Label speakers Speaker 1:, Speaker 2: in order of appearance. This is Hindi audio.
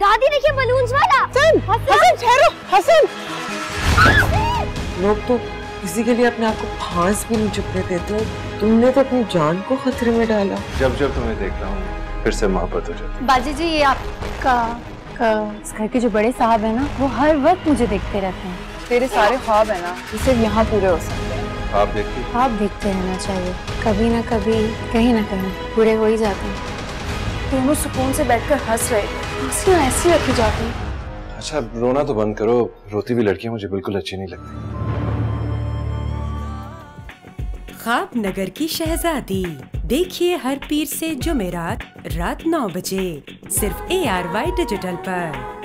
Speaker 1: दादी देखिए बलून्स वाला।
Speaker 2: हसन हसन। ठहरो। हसन। लोग तो किसी के लिए अपने आप को फांस भी नहीं चुपने देते तुमने तो अपनी जान को खतरे में डाला।
Speaker 3: जब जब तुम्हें देखता हूँ फिर से मोहब्बत हो जाती
Speaker 1: बाजी जी ये आपका
Speaker 4: इस घर के जो बड़े साहब है ना वो हर वक्त मुझे देखते रहते हैं।
Speaker 2: तेरे सारे ख्वाब है ना ये सिर्फ़ यहाँ पूरे हो सकते हैं।
Speaker 3: आप देखती
Speaker 4: आप देखते रहना चाहिए। कभी ना कभी कहीं ना कहीं पूरे हो ही जाते हैं।
Speaker 2: दोनों सुकून से बैठकर हंस रहे। थे हंसियाँ ऐसी रखी जाती।
Speaker 3: अच्छा रोना तो बंद करो। रोती हुई लड़कियाँ मुझे बिल्कुल अच्छी नहीं लगती।
Speaker 5: खाब नगर की शहजादी। देखिए हर पीर से जुमेरात रात नौ बजे। सिर्फ़ ए आर वाई डिजिटल पर।